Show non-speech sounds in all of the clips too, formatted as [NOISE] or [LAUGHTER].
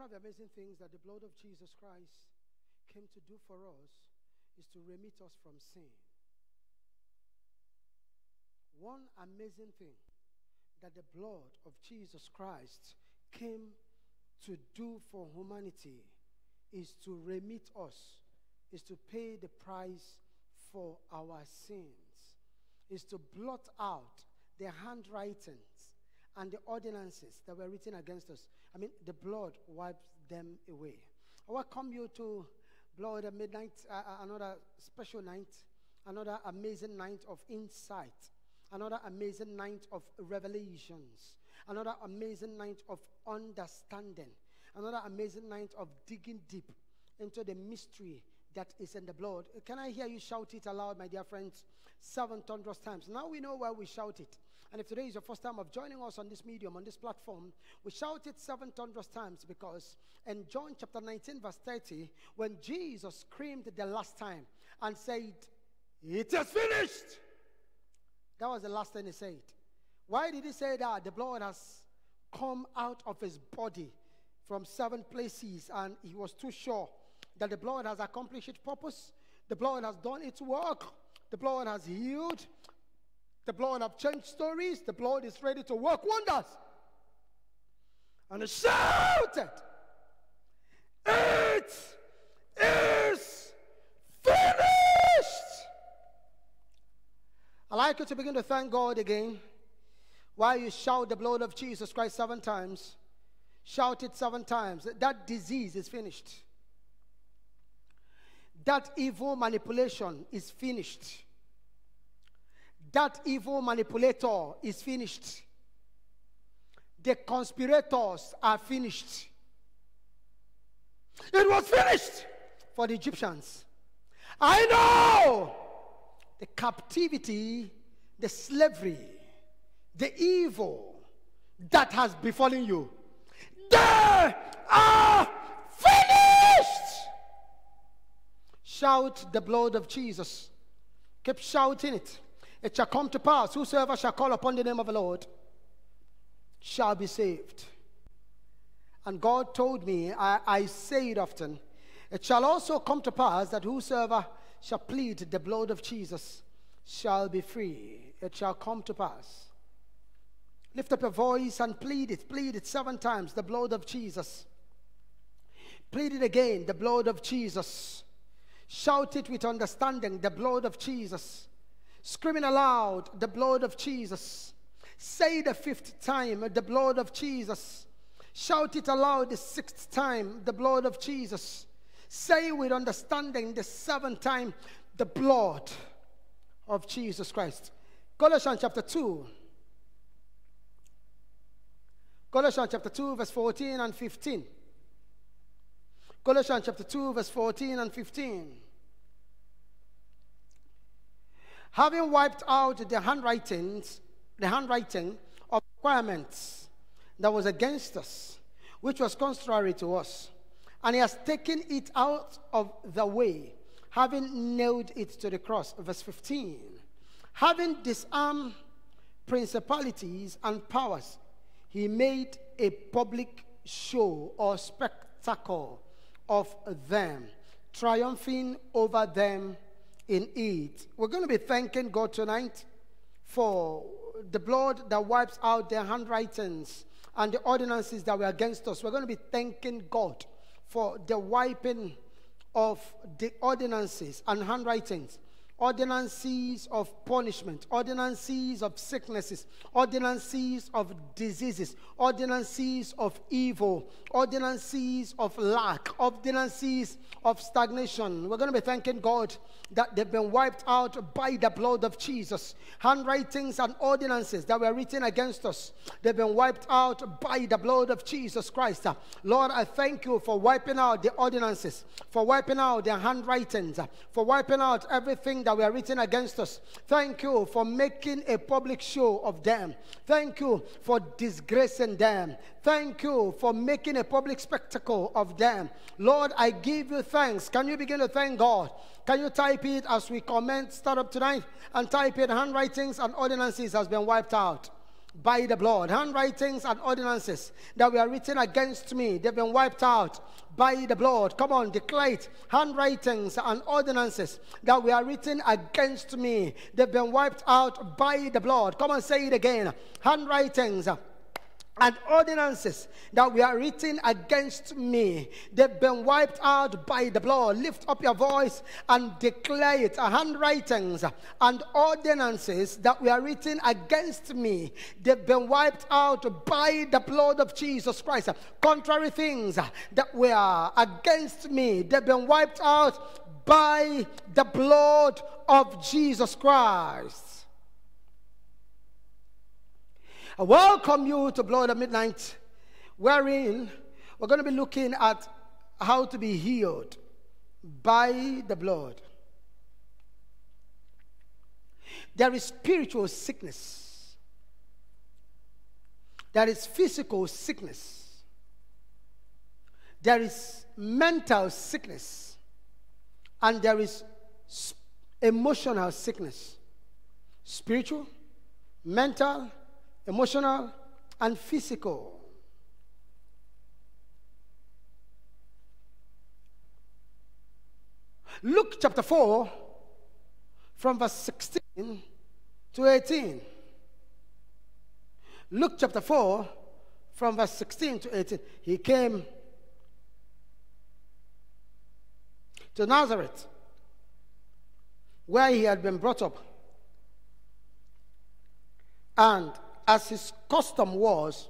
One of the amazing things that the blood of Jesus Christ came to do for us is to remit us from sin. One amazing thing that the blood of Jesus Christ came to do for humanity is to remit us, is to pay the price for our sins, is to blot out the handwritings and the ordinances that were written against us. I mean, the blood wipes them away. I welcome you to Blood at Midnight, uh, uh, another special night, another amazing night of insight, another amazing night of revelations, another amazing night of understanding, another amazing night of digging deep into the mystery that is in the blood. Can I hear you shout it aloud, my dear friends? Seven thunderous times. Now we know why we shout it. And if today is your first time of joining us on this medium, on this platform, we shout it times because in John chapter 19, verse 30, when Jesus screamed the last time and said, It is finished, that was the last thing he said. Why did he say that? The blood has come out of his body from seven places, and he was too sure that the blood has accomplished its purpose. The blood has done its work. The blood has healed. The blood has changed stories. The blood is ready to work wonders. And he shouted, It is finished. I'd like you to begin to thank God again while you shout the blood of Jesus Christ seven times. Shout it seven times. That disease is finished. That evil manipulation is finished. That evil manipulator is finished. The conspirators are finished. It was finished for the Egyptians. I know the captivity, the slavery, the evil that has befallen you. They are finished. Shout the blood of Jesus. Keep shouting it. It shall come to pass, whosoever shall call upon the name of the Lord shall be saved. And God told me, I, I say it often, it shall also come to pass that whosoever shall plead the blood of Jesus shall be free. It shall come to pass. Lift up your voice and plead it. Plead it seven times the blood of Jesus. Plead it again the blood of Jesus. Shout it with understanding the blood of Jesus screaming aloud, the blood of Jesus. Say the fifth time, the blood of Jesus. Shout it aloud the sixth time, the blood of Jesus. Say with understanding the seventh time, the blood of Jesus Christ. Colossians chapter 2. Colossians chapter 2, verse 14 and 15. Colossians chapter 2, verse 14 and 15 having wiped out the handwritings, the handwriting of requirements that was against us, which was contrary to us, and he has taken it out of the way, having nailed it to the cross. Verse 15. Having disarmed principalities and powers, he made a public show or spectacle of them, triumphing over them in it. We're going to be thanking God tonight for the blood that wipes out their handwritings and the ordinances that were against us. We're going to be thanking God for the wiping of the ordinances and handwritings ordinances of punishment, ordinances of sicknesses, ordinances of diseases, ordinances of evil, ordinances of lack, ordinances of stagnation. We're going to be thanking God that they've been wiped out by the blood of Jesus. Handwritings and ordinances that were written against us, they've been wiped out by the blood of Jesus Christ. Lord, I thank you for wiping out the ordinances, for wiping out the handwritings, for wiping out everything that that were written against us. Thank you for making a public show of them. Thank you for disgracing them. Thank you for making a public spectacle of them. Lord, I give you thanks. Can you begin to thank God? Can you type it as we comment, start up tonight, and type it handwritings and ordinances has been wiped out. by the blood. Handwritings and ordinances that were written against me, they've been wiped out by the blood. Come on, declare it. Handwritings and ordinances that were written against me, they've been wiped out by the blood. Come on, say it again. Handwritings and ordinances that were written against me, they've been wiped out by the blood. Lift up your voice and declare it. Handwritings and ordinances that were written against me, they've been wiped out by the blood of Jesus Christ. Contrary things that were against me, they've been wiped out by the blood of Jesus Christ. I welcome you to Blood of Midnight, wherein we're going to be looking at how to be healed by the blood. There is spiritual sickness, there is physical sickness, there is mental sickness, and there is emotional sickness. Spiritual, mental, emotional, and physical. Luke chapter 4, from verse 16 to 18. Luke chapter 4, from verse 16 to 18. He came to Nazareth, where he had been brought up. And as his custom was,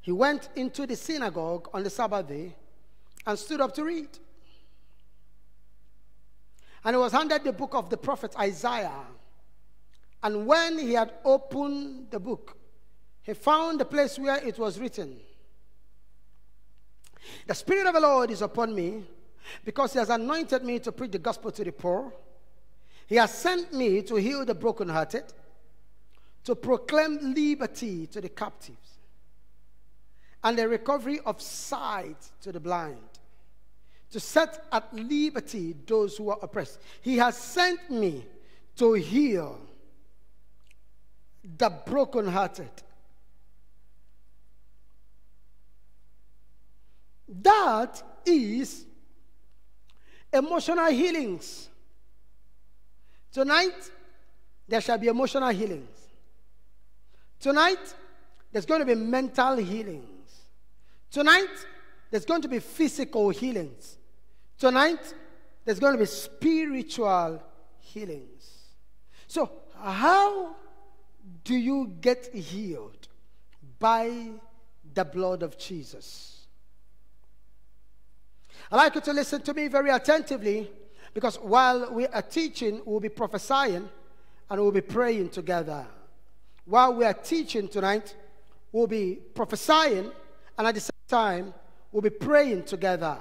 he went into the synagogue on the Sabbath day and stood up to read. And he was handed the book of the prophet Isaiah. And when he had opened the book, he found the place where it was written The Spirit of the Lord is upon me, because he has anointed me to preach the gospel to the poor. He has sent me to heal the brokenhearted to proclaim liberty to the captives and the recovery of sight to the blind, to set at liberty those who are oppressed. He has sent me to heal the brokenhearted. That is emotional healings. Tonight, there shall be emotional healings. Tonight, there's going to be mental healings. Tonight, there's going to be physical healings. Tonight, there's going to be spiritual healings. So, how do you get healed? By the blood of Jesus. I'd like you to listen to me very attentively because while we are teaching, we'll be prophesying and we'll be praying together while we are teaching tonight, we'll be prophesying, and at the same time, we'll be praying together.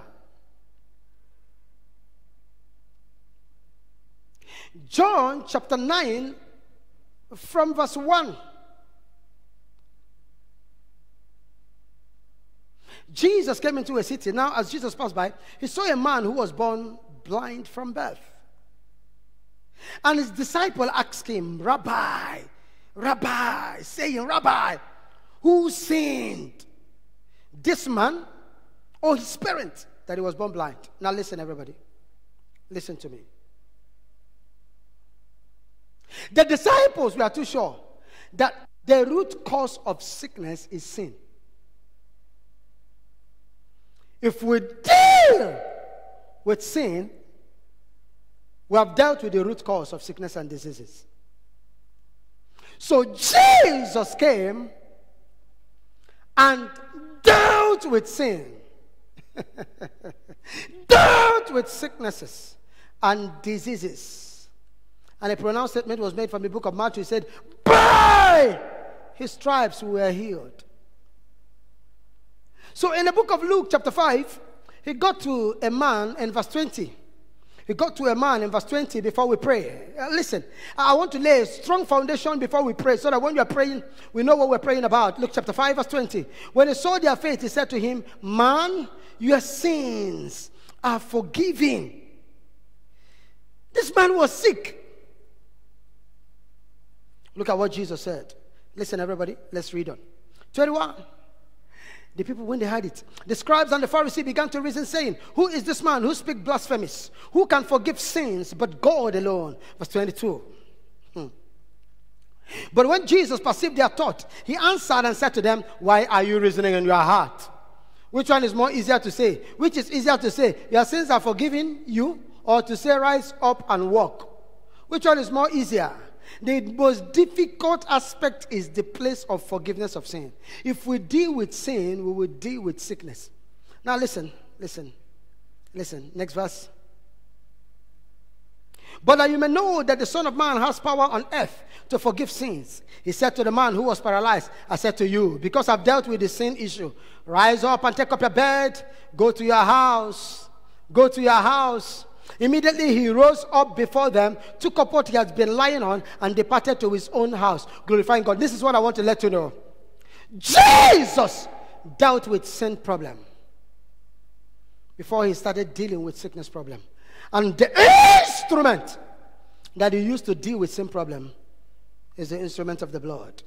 John chapter 9, from verse 1. Jesus came into a city. Now, as Jesus passed by, he saw a man who was born blind from birth. And his disciple asked him, Rabbi, Rabbi, saying, Rabbi, who sinned? This man or his parent that he was born blind? Now, listen, everybody. Listen to me. The disciples were too sure that the root cause of sickness is sin. If we deal with sin, we have dealt with the root cause of sickness and diseases. So Jesus came and dealt with sin, [LAUGHS] dealt with sicknesses and diseases. And a pronounced statement was made from the book of Matthew. He said, By his stripes we were healed. So in the book of Luke, chapter 5, he got to a man in verse 20 he got to a man in verse 20 before we pray. Uh, listen, I want to lay a strong foundation before we pray so that when we are praying, we know what we're praying about. Luke chapter 5, verse 20. When he saw their faith, he said to him, Man, your sins are forgiven. This man was sick. Look at what Jesus said. Listen, everybody, let's read on. 21. The people, when they heard it, the scribes and the Pharisees began to reason, saying, Who is this man who speaks blasphemies? Who can forgive sins but God alone? Verse 22. Hmm. But when Jesus perceived their thought, he answered and said to them, Why are you reasoning in your heart? Which one is more easier to say? Which is easier to say, Your sins are forgiven you, or to say, Rise up and walk? Which one is more easier? The most difficult aspect is the place of forgiveness of sin. If we deal with sin, we will deal with sickness. Now, listen, listen, listen. Next verse. But that you may know that the Son of Man has power on earth to forgive sins. He said to the man who was paralyzed, I said to you, because I've dealt with the sin issue, rise up and take up your bed, go to your house, go to your house. Immediately he rose up before them, took up what he had been lying on, and departed to his own house, glorifying God. This is what I want to let you know. Jesus dealt with sin problem before he started dealing with sickness problem. And the instrument that he used to deal with sin problem is the instrument of the blood.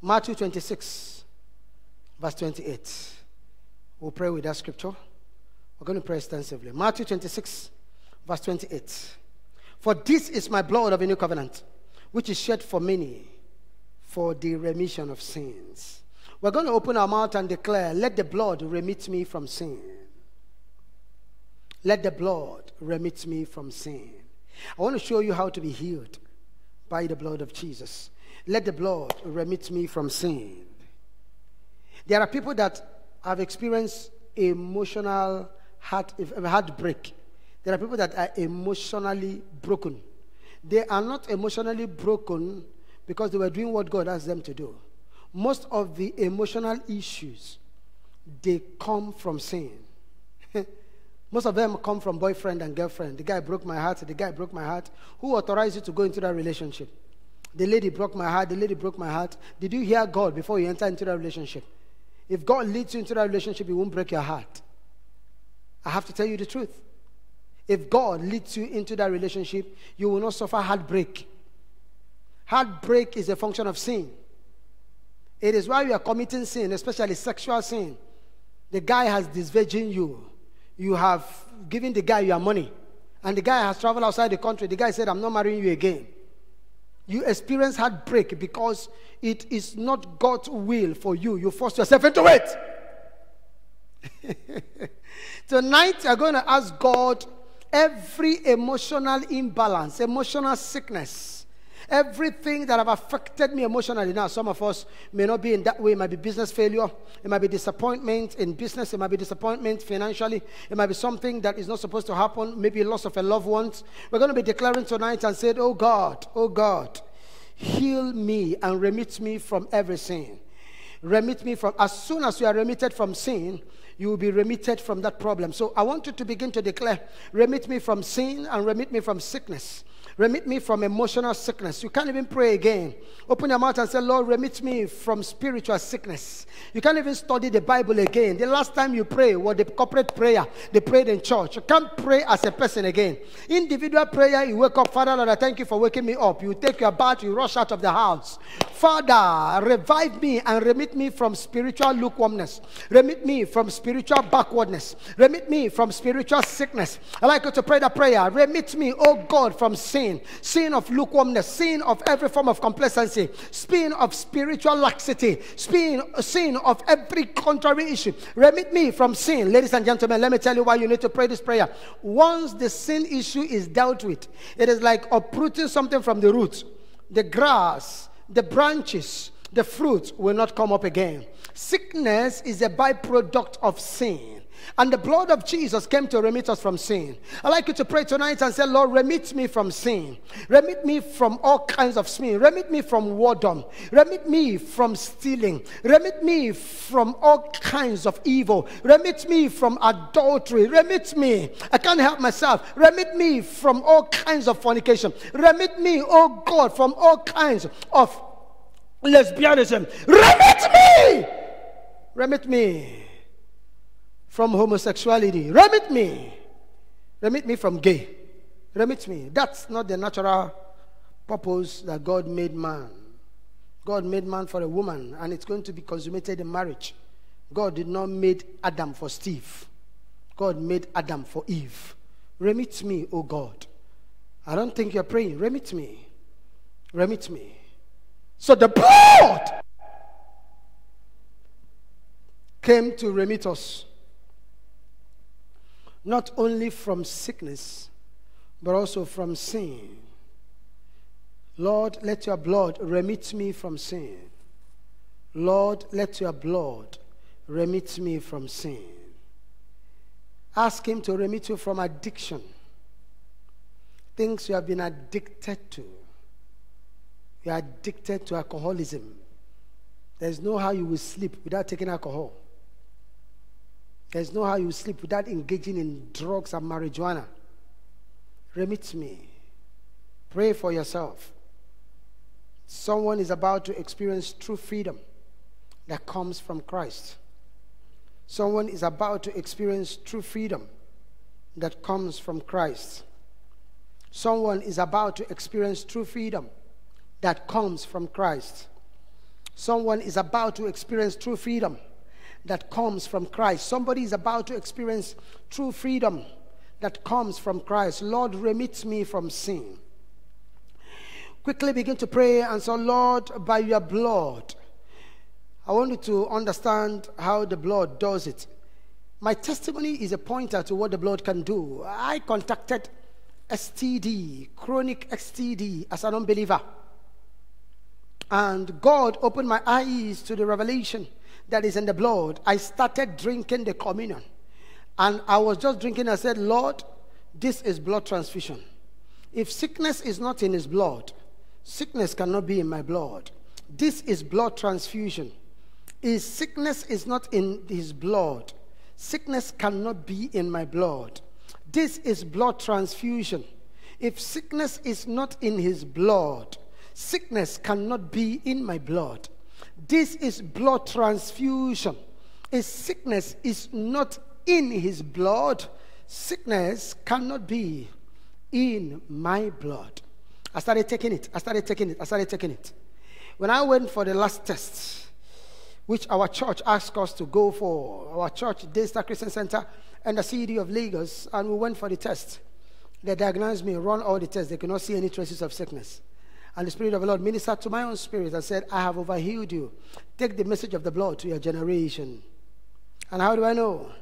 Matthew 26, verse 28. We'll pray with that scripture. We're going to pray extensively. Matthew 26, verse 28. For this is my blood of a new covenant, which is shed for many for the remission of sins. We're going to open our mouth and declare, Let the blood remit me from sin. Let the blood remit me from sin. I want to show you how to be healed by the blood of Jesus. Let the blood remit me from sin. There are people that have experienced emotional heart, heartbreak. There are people that are emotionally broken. They are not emotionally broken because they were doing what God asked them to do. Most of the emotional issues, they come from sin. [LAUGHS] Most of them come from boyfriend and girlfriend. The guy broke my heart. The guy broke my heart. Who authorized you to go into that relationship? The lady broke my heart. The lady broke my heart. Did you hear God before you enter into that relationship? If God leads you into that relationship, He won't break your heart. I have to tell you the truth. If God leads you into that relationship, you will not suffer heartbreak. Heartbreak is a function of sin. It is why you are committing sin, especially sexual sin. The guy has disvirgin you you have given the guy your money, and the guy has traveled outside the country, the guy said, I'm not marrying you again. You experience heartbreak because it is not God's will for you. You force yourself into it. [LAUGHS] Tonight, you're going to ask God every emotional imbalance, emotional sickness Everything that have affected me emotionally now, some of us may not be in that way. It might be business failure. It might be disappointment in business. It might be disappointment financially. It might be something that is not supposed to happen. Maybe loss of a loved one. We're going to be declaring tonight and said, Oh God, oh God, heal me and remit me from every sin. Remit me from, as soon as you are remitted from sin, you will be remitted from that problem. So I want you to begin to declare, remit me from sin and remit me from sickness. Remit me from emotional sickness. You can't even pray again. Open your mouth and say, Lord, remit me from spiritual sickness. You can't even study the Bible again. The last time you pray was the corporate prayer they prayed in church. You can't pray as a person again. Individual prayer, you wake up, Father, Lord, I thank you for waking me up. You take your bath, you rush out of the house. Father, revive me and remit me from spiritual lukewarmness. Remit me from spiritual backwardness. Remit me from spiritual sickness. I like you to pray that prayer. Remit me, oh God, from sin sin, sin of lukewarmness, sin of every form of complacency, sin of spiritual laxity, sin, sin of every contrary issue. Remit me from sin. Ladies and gentlemen, let me tell you why you need to pray this prayer. Once the sin issue is dealt with, it is like uprooting something from the roots. The grass, the branches, the fruit will not come up again. Sickness is a byproduct of sin. And the blood of Jesus came to remit us from sin. I'd like you to pray tonight and say, Lord, remit me from sin. Remit me from all kinds of sin. Remit me from whoredom. Remit me from stealing. Remit me from all kinds of evil. Remit me from adultery. Remit me. I can't help myself. Remit me from all kinds of fornication. Remit me, oh God, from all kinds of lesbianism. Remit me. Remit me from homosexuality. Remit me. Remit me from gay. Remit me. That's not the natural purpose that God made man. God made man for a woman, and it's going to be consummated in marriage. God did not made Adam for Steve. God made Adam for Eve. Remit me, O God. I don't think you're praying. Remit me. Remit me. So the blood came to remit us not only from sickness, but also from sin. Lord, let your blood remit me from sin. Lord, let your blood remit me from sin. Ask Him to remit you from addiction, things you have been addicted to. You are addicted to alcoholism. There's no how you will sleep without taking alcohol. There's no how you sleep without engaging in drugs and marijuana. Remit me. Pray for yourself. Someone is about to experience true freedom that comes from Christ. Someone is about to experience true freedom that comes from Christ. Someone is about to experience true freedom that comes from Christ. Someone is about to experience true freedom that comes from Christ. Somebody is about to experience true freedom that comes from Christ. Lord, remit me from sin. Quickly begin to pray and say, Lord, by your blood, I want you to understand how the blood does it. My testimony is a pointer to what the blood can do. I contacted STD, chronic STD, as an unbeliever. And God opened my eyes to the revelation that is in the blood, I started drinking the communion. And I was just drinking. I said, Lord, this is blood transfusion. If sickness is not in his blood, sickness cannot be in my blood. This is blood transfusion. If sickness is not in his blood, sickness cannot be in my blood. This is blood transfusion. If sickness is not in his blood, sickness cannot be in my blood. This is blood transfusion. His sickness is not in his blood. Sickness cannot be in my blood. I started taking it. I started taking it. I started taking it. When I went for the last test, which our church asked us to go for, our church, Daystar Christian Center, and the CD of Lagos, and we went for the test. They diagnosed me, run all the tests. They could not see any traces of sickness. And the Spirit of the Lord ministered to my own spirit and said, I have overhealed you. Take the message of the blood to your generation. And how do I know?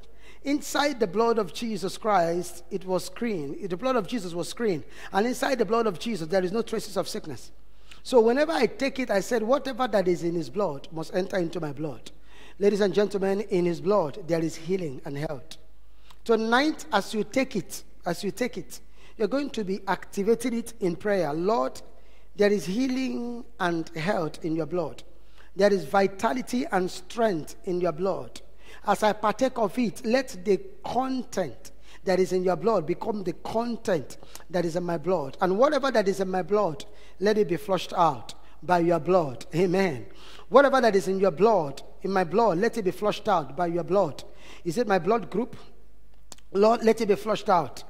Inside the blood of Jesus Christ, it was screened. The blood of Jesus was screened. And inside the blood of Jesus, there is no traces of sickness. So whenever I take it, I said, whatever that is in his blood must enter into my blood. Ladies and gentlemen, in his blood, there is healing and health. Tonight, as you take it, as you take it, you're going to be activating it in prayer. Lord, there is healing and health in your blood. There is vitality and strength in your blood. As I partake of it, let the content that is in your blood become the content that is in my blood. And whatever that is in my blood, let it be flushed out by your blood. Amen. Whatever that is in your blood, in my blood, let it be flushed out by your blood. Is it my blood group? Lord, let it be flushed out.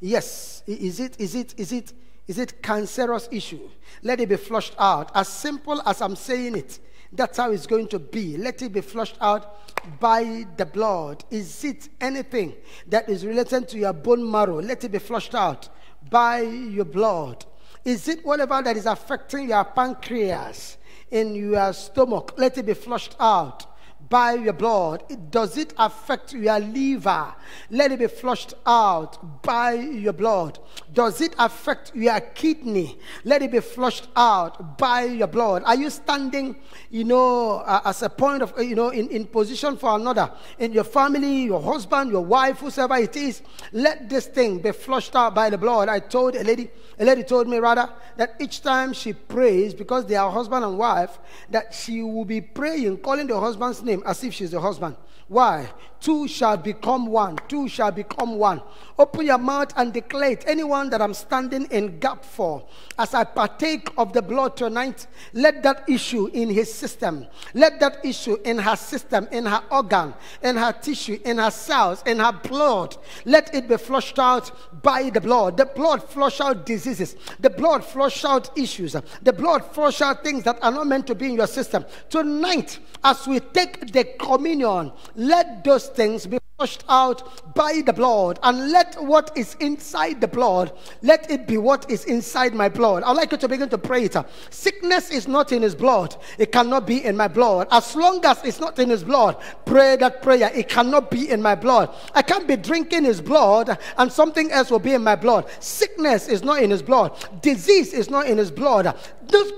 Yes. Is it, is it, is it, is it cancerous issue? Let it be flushed out. As simple as I'm saying it, that's how it's going to be. Let it be flushed out by the blood. Is it anything that is related to your bone marrow? Let it be flushed out by your blood. Is it whatever that is affecting your pancreas in your stomach? Let it be flushed out by your blood? Does it affect your liver? Let it be flushed out by your blood. Does it affect your kidney? Let it be flushed out by your blood. Are you standing, you know, uh, as a point of, you know, in, in position for another? In your family, your husband, your wife, whoever it is, let this thing be flushed out by the blood. I told a lady, a lady told me rather, that each time she prays, because they are husband and wife, that she will be praying, calling the husband's name as if she's the husband. Why? Two shall become one. Two shall become one. Open your mouth and declare it. Anyone that I'm standing in gap for, as I partake of the blood tonight, let that issue in his system, let that issue in her system, in her organ, in her tissue, in her cells, in her blood, let it be flushed out by the blood. The blood flush out diseases. The blood flush out issues. The blood flush out things that are not meant to be in your system. Tonight, as we take the communion, let those things be washed out by the blood and let what is inside the blood let it be what is inside my blood. I'd like you to begin to pray it. Sickness is not in his blood. It cannot be in my blood. As long as it's not in his blood pray that prayer. It cannot be in my blood. I can't be drinking his blood and something else will be in my blood. Sickness is not in his blood. Disease is not in his blood. Those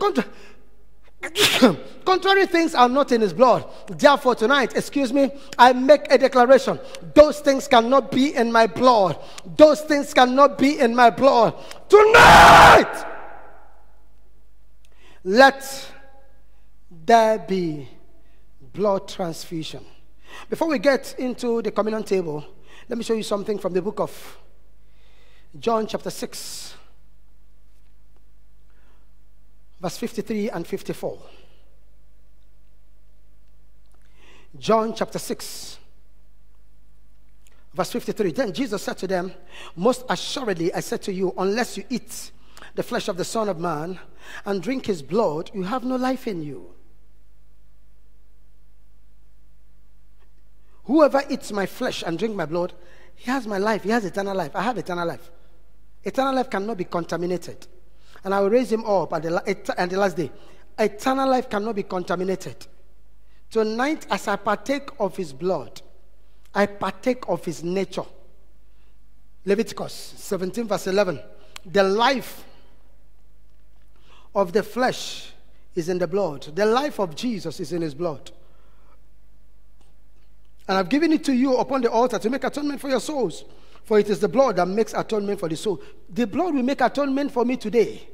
[COUGHS] Contrary things are not in his blood. Therefore, tonight, excuse me, I make a declaration. Those things cannot be in my blood. Those things cannot be in my blood. Tonight, let there be blood transfusion. Before we get into the communion table, let me show you something from the book of John, chapter 6 verse 53 and 54. John chapter 6, verse 53. Then Jesus said to them, Most assuredly, I said to you, unless you eat the flesh of the Son of Man and drink his blood, you have no life in you. Whoever eats my flesh and drink my blood, he has my life. He has eternal life. I have eternal life. Eternal life cannot be contaminated and I will raise him up at the, at the last day. Eternal life cannot be contaminated. Tonight, as I partake of his blood, I partake of his nature. Leviticus 17, verse 11. The life of the flesh is in the blood, the life of Jesus is in his blood. And I've given it to you upon the altar to make atonement for your souls. For it is the blood that makes atonement for the soul. The blood will make atonement for me today.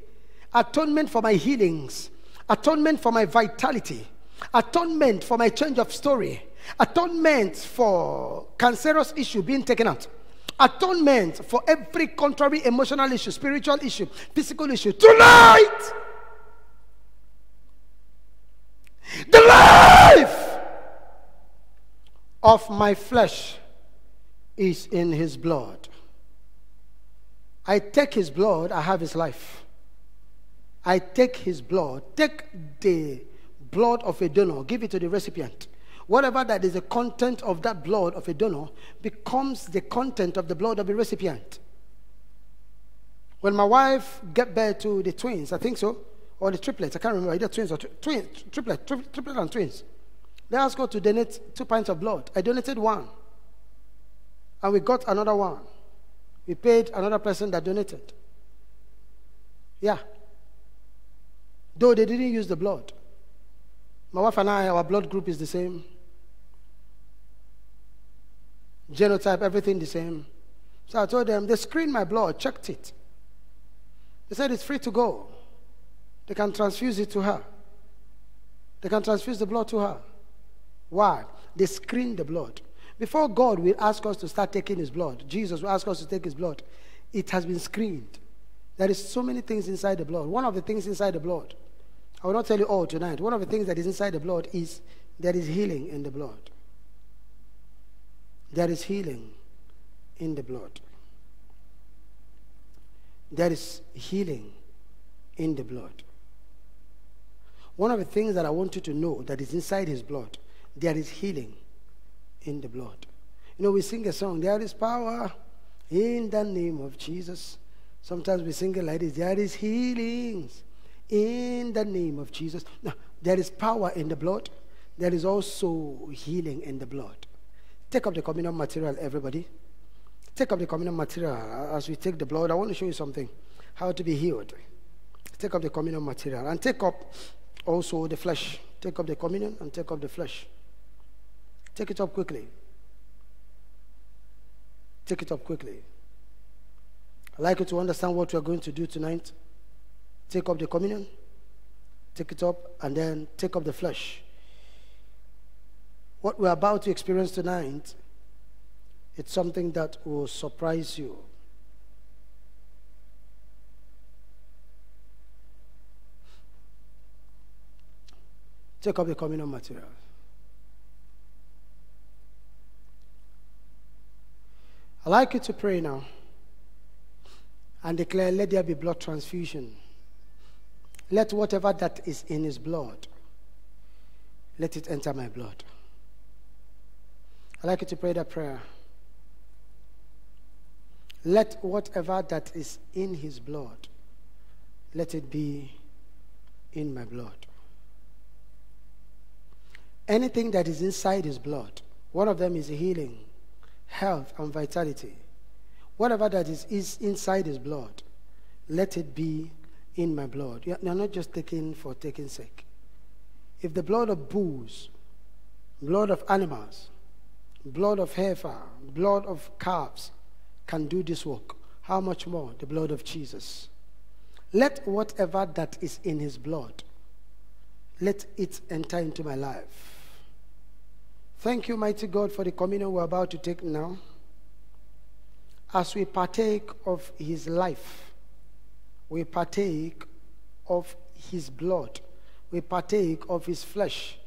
Atonement for my healings. Atonement for my vitality. Atonement for my change of story. Atonement for cancerous issue being taken out. Atonement for every contrary emotional issue, spiritual issue, physical issue. Tonight, the life of my flesh is in his blood. I take his blood, I have his life. I take his blood, take the blood of a donor, give it to the recipient. Whatever that is the content of that blood of a donor becomes the content of the blood of the recipient. When my wife gave birth to the twins, I think so, or the triplets, I can't remember, either twins or twins, triplet, triplet and twins. They asked her to donate two pints of blood. I donated one and we got another one. We paid another person that donated. Yeah. Though they didn't use the blood. My wife and I, our blood group is the same. Genotype, everything the same. So I told them, they screened my blood, checked it. They said it's free to go. They can transfuse it to her. They can transfuse the blood to her. Why? They screened the blood. Before God will ask us to start taking his blood, Jesus will ask us to take his blood, it has been screened. There is so many things inside the blood. One of the things inside the blood, I will not tell you all tonight. One of the things that is inside the blood is there is healing in the blood. There is healing in the blood. There is healing in the blood. One of the things that I want you to know that is inside his blood, there is healing in the blood. You know, we sing a song, There is power in the name of Jesus. Sometimes we sing it like this There is healings in the name of Jesus. Now, there is power in the blood, there is also healing in the blood. Take up the communion material, everybody. Take up the communion material as we take the blood. I want to show you something how to be healed. Take up the communion material and take up also the flesh. Take up the communion and take up the flesh. Take it up quickly. Take it up quickly. I'd like you to understand what we're going to do tonight. Take up the communion, take it up, and then take up the flesh. What we're about to experience tonight, it's something that will surprise you. Take up the communion material. I'd like you to pray now and declare, Let there be blood transfusion. Let whatever that is in his blood, let it enter my blood. I'd like you to pray that prayer. Let whatever that is in his blood, let it be in my blood. Anything that is inside his blood, one of them is healing, health, and vitality. Whatever that is, is inside his blood, let it be in my blood. You're not just taking for taking sake. If the blood of bulls, blood of animals, blood of heifer, blood of calves can do this work, how much more the blood of Jesus? Let whatever that is in his blood, let it enter into my life. Thank you, mighty God, for the communion we're about to take now. As we partake of his life, we partake of his blood, we partake of his flesh,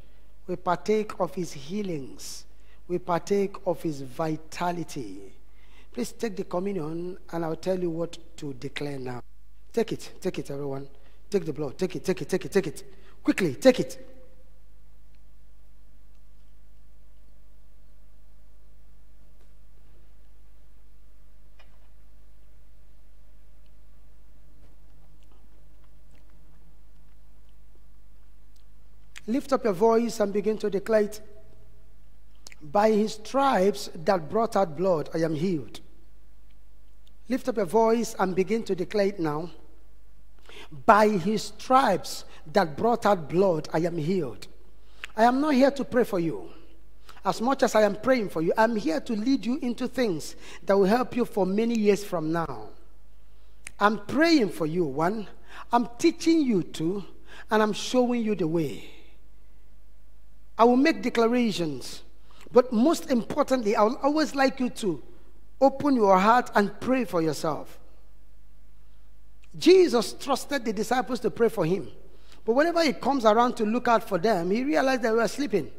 we partake of his healings, we partake of his vitality. Please take the communion and I'll tell you what to declare now. Take it, take it, everyone. Take the blood, take it, take it, take it, take it. Quickly, take it. Lift up your voice and begin to declare it. By his stripes that brought out blood, I am healed. Lift up your voice and begin to declare it now. By his stripes that brought out blood, I am healed. I am not here to pray for you. As much as I am praying for you, I'm here to lead you into things that will help you for many years from now. I'm praying for you, one. I'm teaching you two, and I'm showing you the way. I will make declarations. But most importantly, I will always like you to open your heart and pray for yourself. Jesus trusted the disciples to pray for him. But whenever he comes around to look out for them, he realized they were sleeping.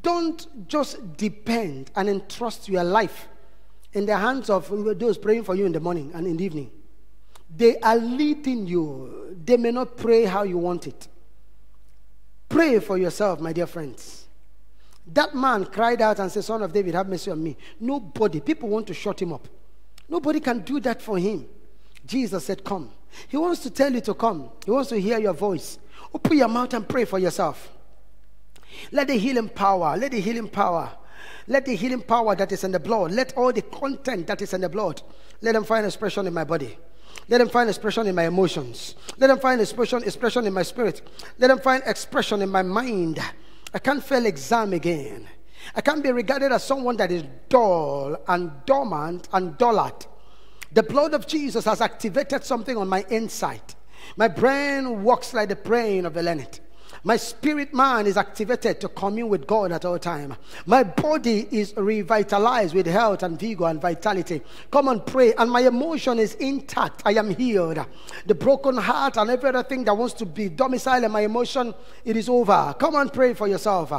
Don't just depend and entrust your life in the hands of those praying for you in the morning and in the evening. They are leading you. They may not pray how you want it. Pray for yourself, my dear friends. That man cried out and said, Son of David, have mercy on me. Nobody, people want to shut him up. Nobody can do that for him. Jesus said, Come. He wants to tell you to come, he wants to hear your voice. Open your mouth and pray for yourself. Let the healing power, let the healing power, let the healing power that is in the blood, let all the content that is in the blood, let them find expression in my body. Let them find expression in my emotions. Let them find expression, expression in my spirit. Let them find expression in my mind. I can't fail exam again. I can't be regarded as someone that is dull and dormant and dullard. The blood of Jesus has activated something on my inside. My brain works like the brain of a learned. My spirit man is activated to commune with God at all time. My body is revitalized with health and vigor and vitality. Come and pray. And my emotion is intact. I am healed. The broken heart and every other thing that wants to be domiciled in my emotion, it is over. Come and pray for yourself.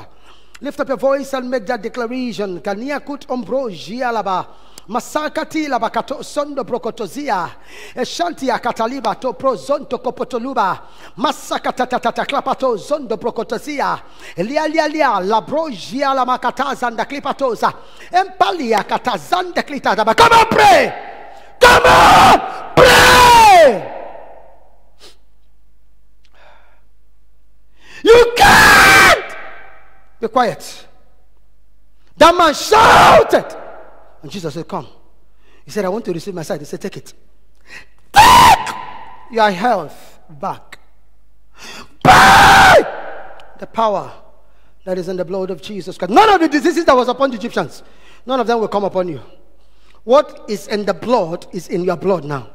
Lift up your voice and make that declaration. Kaniakut ombroji alaba. Masakati la bakato sondo brokotozia. Eshanti akataliba to pro zonto kopotoluba. Masakatatata klapato zondo brokotozia. Lia lia lia la brojia la makataza nda klipatoza. Empalia katazanda klitada. Come on, pray. Come on, pray. You can't be quiet. That man shouted. And Jesus said, Come. He said, I want to receive my sight. He said, Take it. Take your health back. By the power that is in the blood of Jesus Christ. None of the diseases that was upon the Egyptians, none of them will come upon you. What is in the blood is in your blood now.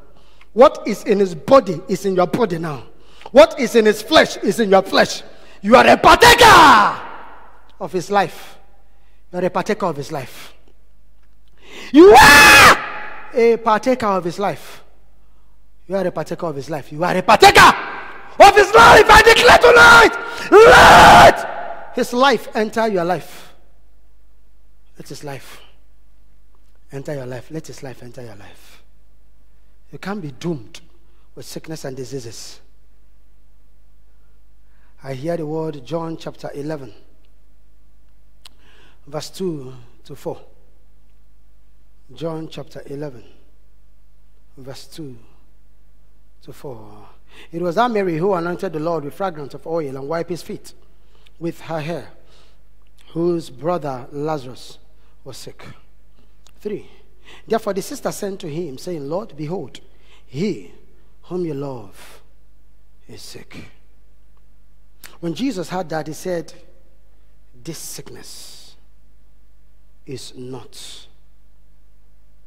What is in his body is in your body now. What is in his flesh is in your flesh. You are a partaker of his life. You are a partaker of his life. You are a partaker of his life. You are a partaker of his life. You are a partaker of his life. I declare tonight, let his life enter your life. Let his life enter your life. Let his life enter your life. You can't be doomed with sickness and diseases. I hear the word John chapter 11, verse 2 to 4. John chapter 11, verse 2 to 4. It was that Mary who anointed the Lord with fragrance of oil and wiped his feet with her hair, whose brother Lazarus was sick. 3. Therefore the sister sent to him, saying, Lord, behold, he whom you love is sick. When Jesus heard that, he said, This sickness is not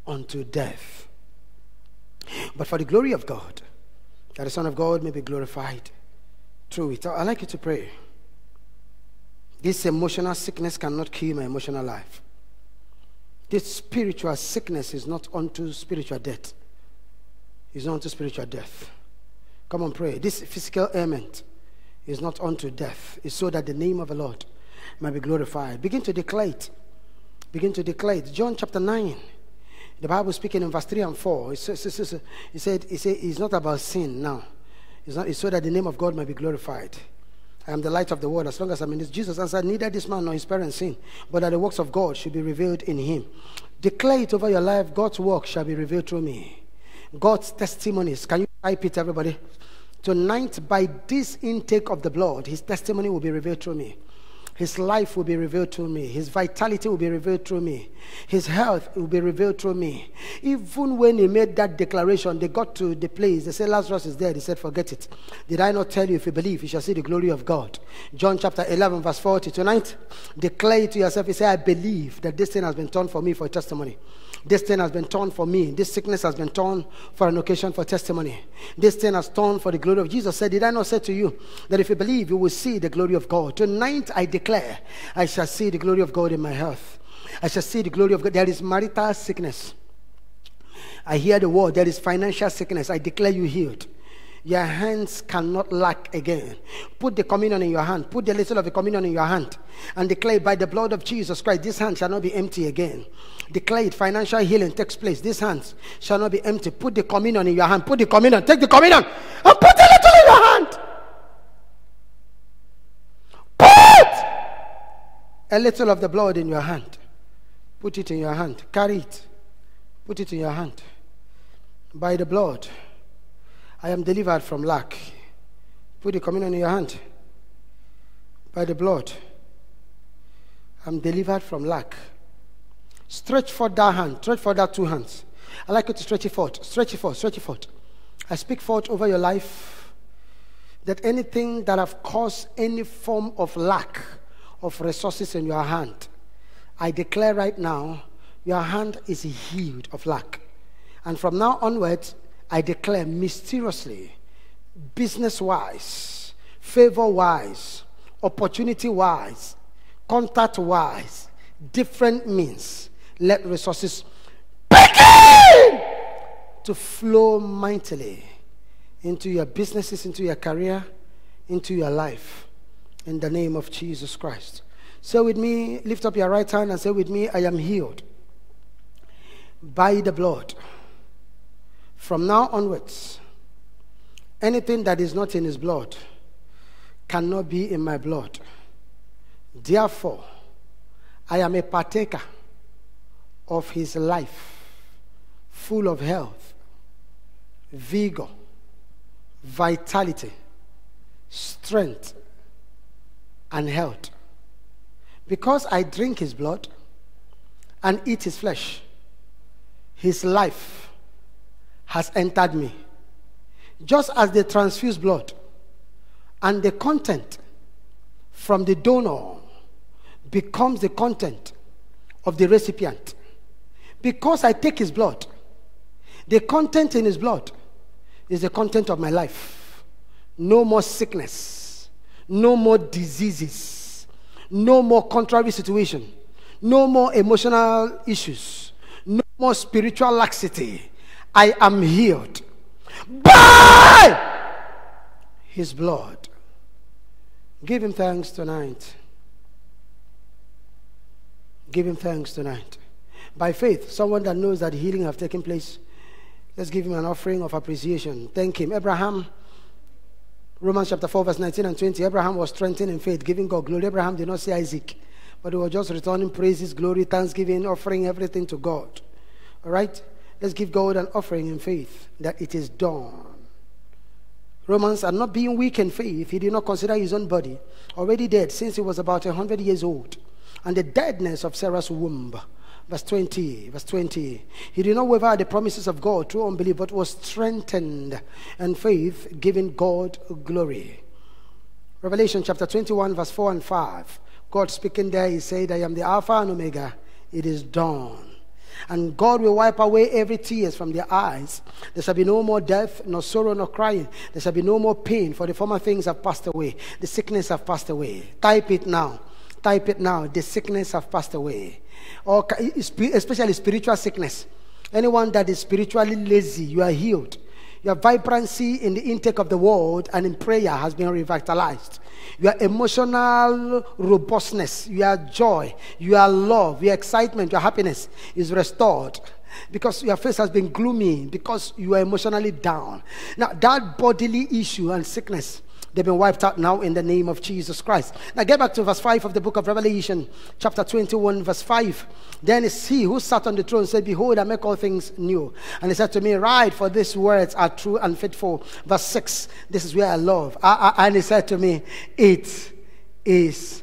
unto death, but for the glory of God, that the Son of God may be glorified through it. I'd like you to pray. This emotional sickness cannot kill my emotional life. This spiritual sickness is not unto spiritual death. It's not unto spiritual death. Come on, pray. This physical ailment is not unto death. It's so that the name of the Lord might be glorified. Begin to declare it. Begin to declare it. John chapter 9. The Bible speaking in verse 3 and 4. It, says, it, said, it said it's not about sin now. It's, not, it's so that the name of God might be glorified. I am the light of the world. As long as I'm in this, Jesus answered, Neither this man nor his parents sin, but that the works of God should be revealed in him. Declare it over your life God's work shall be revealed through me. God's testimonies. Can you type it, everybody? Tonight, by this intake of the blood, his testimony will be revealed through me. His life will be revealed to me. His vitality will be revealed through me. His health will be revealed through me. Even when he made that declaration, they got to the place. They said, Lazarus is dead. He said, Forget it. Did I not tell you if you believe, you shall see the glory of God? John chapter 11, verse 40. Tonight, declare it to yourself. He said, I believe that this thing has been turned for me for testimony. This thing has been torn for me. This sickness has been torn for an occasion for testimony. This thing has torn for the glory of Jesus. Said, Did I not say to you that if you believe, you will see the glory of God? Tonight I declare, I shall see the glory of God in my health. I shall see the glory of God. There is marital sickness. I hear the word. There is financial sickness. I declare you healed your hands cannot lack again. Put the communion in your hand. Put the little of the communion in your hand. And declare by the blood of Jesus Christ, this hand shall not be empty again. Declare it. Financial healing takes place. This hands shall not be empty. Put the communion in your hand. Put the communion. Take the communion and put a little in your hand. Put a little of the blood in your hand. Put it in your hand. Carry it. Put it in your hand. By the blood. I am delivered from lack. Put the communion in your hand. By the blood, I'm delivered from lack. Stretch forth that hand. Stretch forth that two hands. I like you to stretch it forth. Stretch it forth. Stretch it forth. I speak forth over your life that anything that have caused any form of lack of resources in your hand, I declare right now, your hand is healed of lack. And from now onwards, I declare mysteriously, business wise, favor wise, opportunity wise, contact wise, different means, let resources begin to flow mightily into your businesses, into your career, into your life. In the name of Jesus Christ. Say with me, lift up your right hand and say with me, I am healed by the blood from now onwards, anything that is not in his blood cannot be in my blood. Therefore, I am a partaker of his life, full of health, vigor, vitality, strength, and health. Because I drink his blood and eat his flesh, his life has entered me. Just as they transfuse blood and the content from the donor becomes the content of the recipient. Because I take his blood, the content in his blood is the content of my life. No more sickness, no more diseases, No more contrary situation. No more emotional issues. No more spiritual laxity. I am healed by his blood. Give him thanks tonight. Give him thanks tonight. By faith, someone that knows that healing have taken place, let's give him an offering of appreciation. Thank him. Abraham, Romans chapter 4, verse 19 and 20. Abraham was strengthened in faith, giving God glory. Abraham did not see Isaac, but he was just returning praises, glory, thanksgiving, offering everything to God. All right? Let's give God an offering in faith that it is done. Romans are not being weak in faith. He did not consider his own body already dead since he was about 100 years old. And the deadness of Sarah's womb. Verse 20, verse 20. He did not waver at the promises of God through unbelief, but was strengthened in faith, giving God glory. Revelation chapter 21, verse 4 and 5. God speaking there, he said, I am the Alpha and Omega. It is done. And God will wipe away every tears from their eyes. There shall be no more death, nor sorrow, nor crying. There shall be no more pain, for the former things have passed away. The sickness have passed away. Type it now. Type it now. The sickness have passed away. Or especially spiritual sickness. Anyone that is spiritually lazy, you are healed. Your vibrancy in the intake of the word and in prayer has been revitalized. Your emotional robustness, your joy, your love, your excitement, your happiness is restored because your face has been gloomy, because you are emotionally down. Now, that bodily issue and sickness They've been wiped out now in the name of Jesus Christ. Now get back to verse 5 of the book of Revelation, chapter 21, verse 5. Then is he who sat on the throne said, Behold, I make all things new. And he said to me, Write, for these words are true and faithful. Verse 6, this is where I love. I, I, and he said to me, It is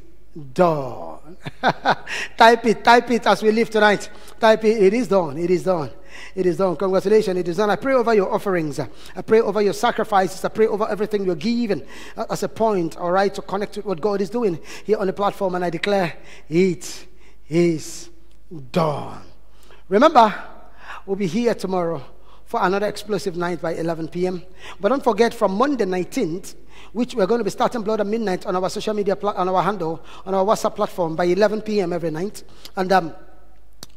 done. [LAUGHS] type it, type it as we leave tonight. Type it, it is done, it is done. It is done. Congratulations. It is done. I pray over your offerings. I pray over your sacrifices. I pray over everything you're giving as a point, all right, to connect with what God is doing here on the platform. And I declare it is done. Remember, we'll be here tomorrow for another explosive night by 11 p.m. But don't forget, from Monday 19th, which we're going to be starting Blood at Midnight on our social media, pla- on our handle, on our WhatsApp platform by 11 p.m. every night. And um,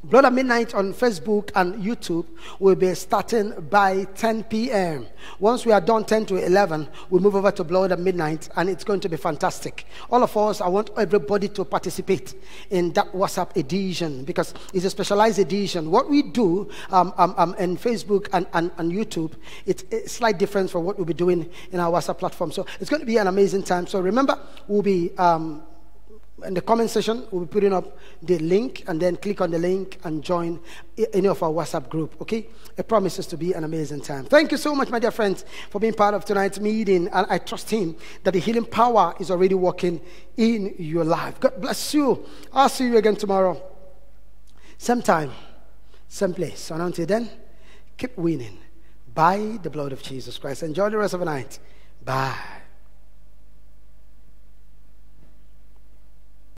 Blood at Midnight on Facebook and YouTube will be starting by 10 p.m. Once we are done 10 to 11, we move over to Blood at Midnight, and it's going to be fantastic. All of us, I want everybody to participate in that WhatsApp edition because it's a specialized edition. What we do um, um, um, in Facebook and, and, and YouTube, it's a slight difference from what we'll be doing in our WhatsApp platform. So it's going to be an amazing time. So remember, we'll be um, in the comment section, we'll be putting up the link and then click on the link and join any of our WhatsApp group. Okay? It promises to be an amazing time. Thank you so much, my dear friends, for being part of tonight's meeting. And I trust Him that the healing power is already working in your life. God bless you. I'll see you again tomorrow. Same time, same place. And until then, keep winning by the blood of Jesus Christ. Enjoy the rest of the night. Bye.